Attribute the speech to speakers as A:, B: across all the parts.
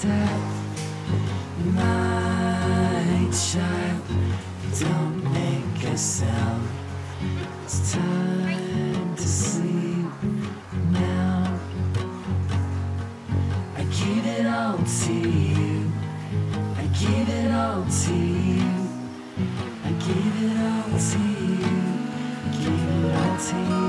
A: death, my child. Don't make a sound. It's time to sleep now. I give it all to you. I give it all to you. I give it all to you. Give it all to.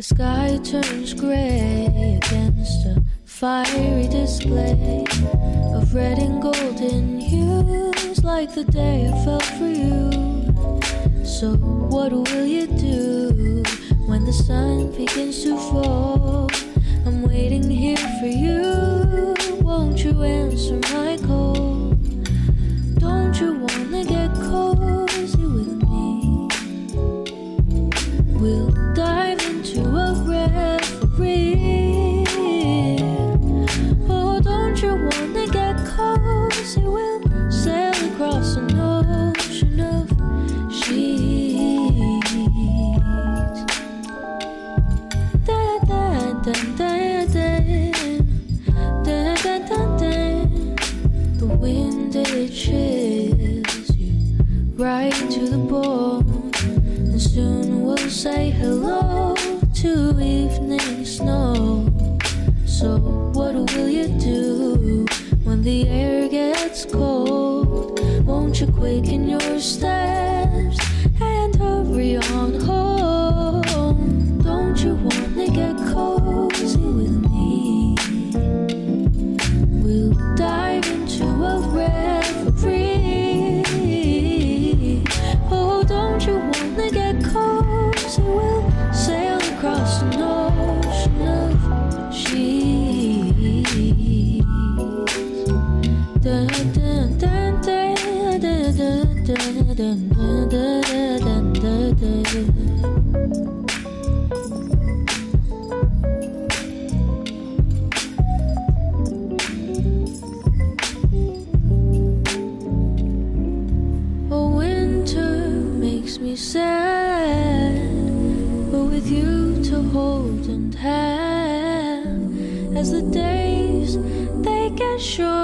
A: The sky
B: turns gray against a fiery display of red and golden hues, like the day I fell for you. So, what will you do when the sun begins to fall? I'm waiting here for you. 最后说。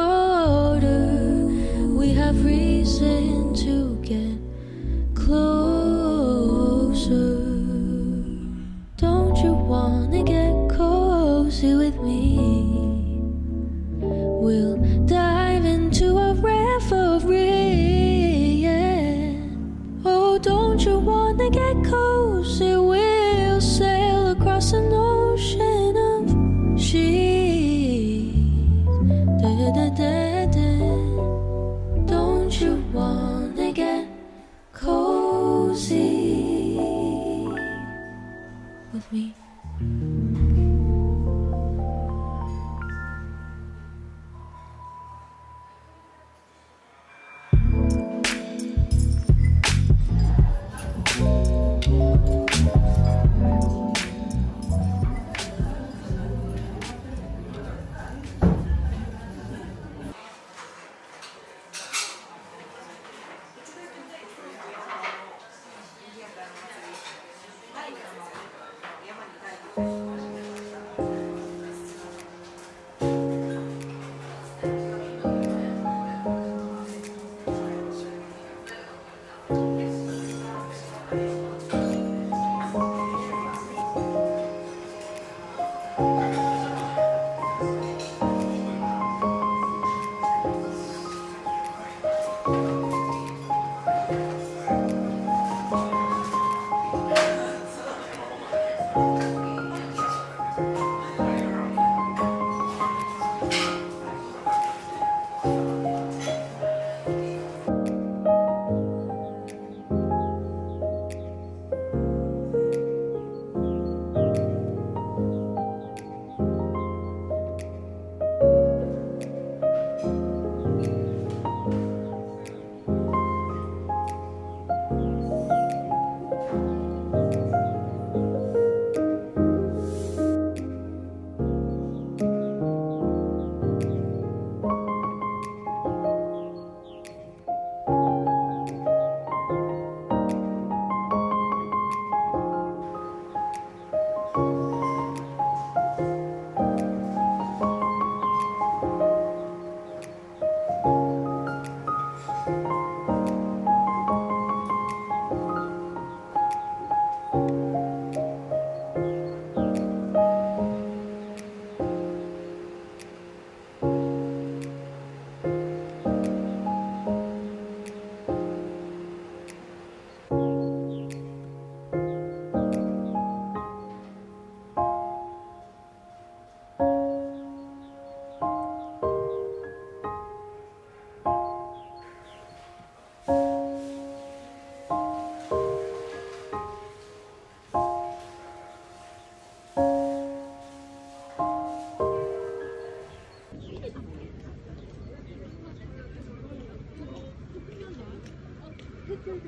B: When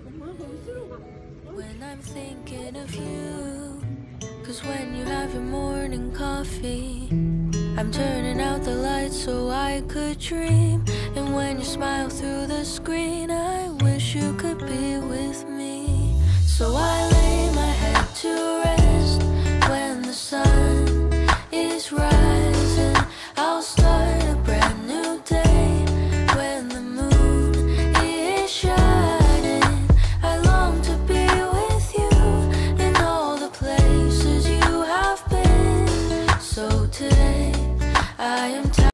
B: I'm thinking of you, cause when you have your morning coffee, I'm turning out the lights so I could dream. And when you smile through the screen, I wish you could be with me. So I